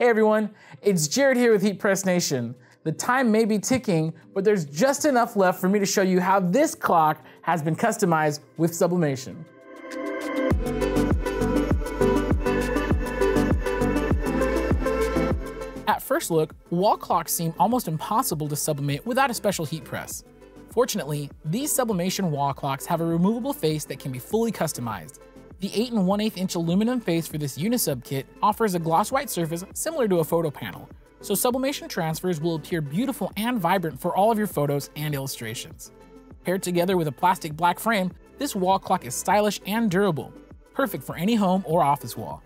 Hey everyone, it's Jared here with Heat Press Nation. The time may be ticking, but there's just enough left for me to show you how this clock has been customized with sublimation. At first look, wall clocks seem almost impossible to sublimate without a special heat press. Fortunately, these sublimation wall clocks have a removable face that can be fully customized. The 8 and 1 8 inch aluminum face for this Unisub kit offers a gloss white surface similar to a photo panel, so sublimation transfers will appear beautiful and vibrant for all of your photos and illustrations. Paired together with a plastic black frame, this wall clock is stylish and durable, perfect for any home or office wall.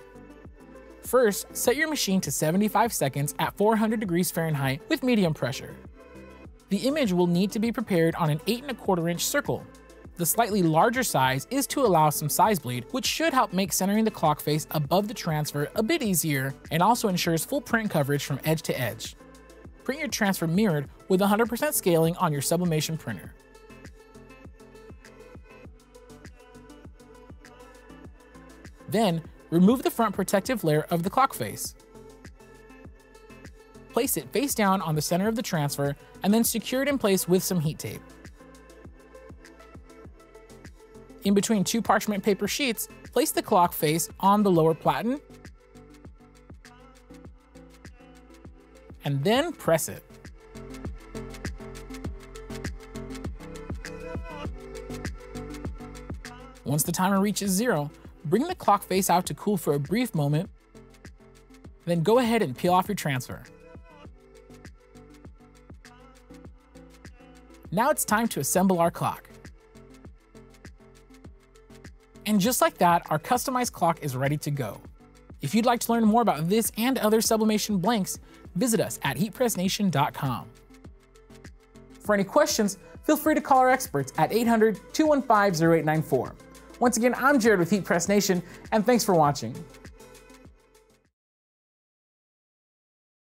First, set your machine to 75 seconds at 400 degrees Fahrenheit with medium pressure. The image will need to be prepared on an 8 and a quarter inch circle, the slightly larger size is to allow some size bleed, which should help make centering the clock face above the transfer a bit easier and also ensures full print coverage from edge to edge. Print your transfer mirrored with 100% scaling on your sublimation printer. Then, remove the front protective layer of the clock face. Place it face down on the center of the transfer and then secure it in place with some heat tape. In between two parchment paper sheets, place the clock face on the lower platen, and then press it. Once the timer reaches zero, bring the clock face out to cool for a brief moment, then go ahead and peel off your transfer. Now it's time to assemble our clock. And just like that, our customized clock is ready to go. If you'd like to learn more about this and other sublimation blanks, visit us at heatpressnation.com. For any questions, feel free to call our experts at 800 215 0894. Once again, I'm Jared with Heat Press Nation, and thanks for watching.